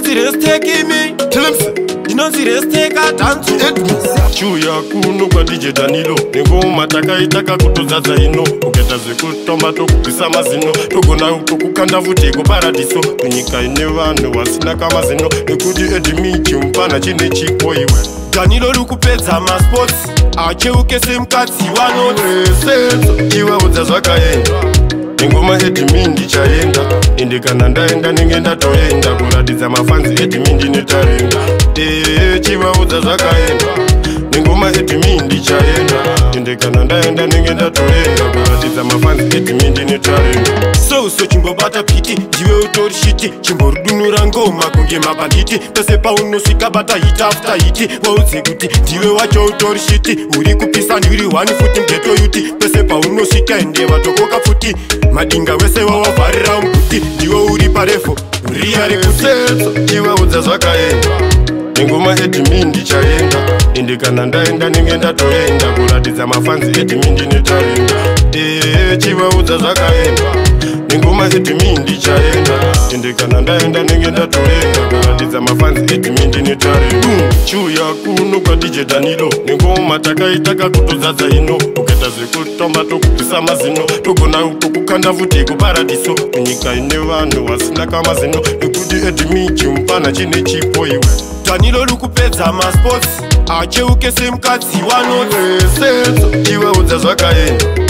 ndinonzi resteki mi tilimsi ndinonzi resteka tanzu chiuya kunokwa dj danilo nengoma takaita kakutozadza ino kugeta zvekutomba tokubvisa mazino togona uko kukanda futi ekuparadiso kunyika ine vanhu vasina kamazino nekuti edimi chimupana chine chipo iwe danilo ri kupedza masports acheuke semukadzi vanoreseza iwe udza zvakaenda nengoma edimi ndichaenda ende kana ndaenda nenge ndatoenda kura kuratidza mafanzi edimindi netarenda ee chivaudza zvakaenda nengoma edimindi chaenda tendekana ndaenda nenge ndatoenda kuratidza mafanzi muso chimbobata piti ndive utori shiti chimbori dunura ngoma kunge mabanditi pese paunosvika bata hit after hiti waudze kuti ndive wacho utori shiti uri kupisa ndiri 1 futi mbeto yuti pese paunosvika ende vatokoka futi madinga wese wawavharira muguti ndive uri parefo riya rekuseso ndivaudza zvakaenda nenguma edimin ndichaenda ende kana ndaenda ndinge ndatoenda kuratidza mafanzi edimin ndinotaenda ee chivaudza zvakaenda ingoma ethi mindi chaenda endekana ndaenda nenge ndatoenda kuratidza mafanzi ethi mindi netarendu chiuya kuno kwadijedanido nengoma takaita kakutodzadza ino ukaita zvekutomba tokupisa mazino togona tokukanda futi kuparadiso munyika ine vanhu vasina kamazino nekuti edimi chimupana chine chipo iwe danilo ri kupedza masports acheuke semukadzi wanoteseza chiveudza zvakaenda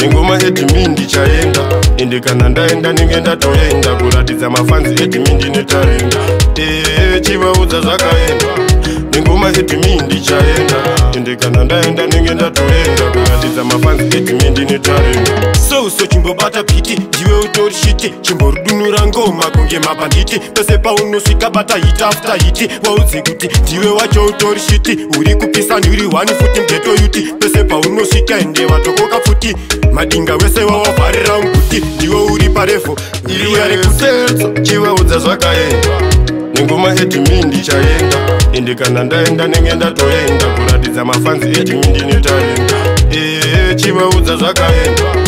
nengoma edimindi chaenda ende kana ndaenda ndenge ndatoenda kuratidza mafanzi edimindi netarenda chivaudza zvakaenda nengoma edimindi chaenda ende kana ndaenda ndenge ndatoenda kuratidza mafanzi edimindi netarenda so so chimbobata bhiti ndiwe utori shiti chimborudunura ngoma kunge mabhanditi pese paunosvika bata hit after hiti waudze kuti ndiwe wacho utori shiti uri kupisa ndiri 1 futi mbeto yuti pese paunosvika ende watokoka futi madinga wese wawavharira mbuti ndiwe uri parefu iriya rekutsetsa chivaudza zvakaenda nenguma edimi ndichaenda ende kana ndaenda nenge ndatoenda kuratidza mafanzi edimi ndinetaenda ee chivaudza zvakaenda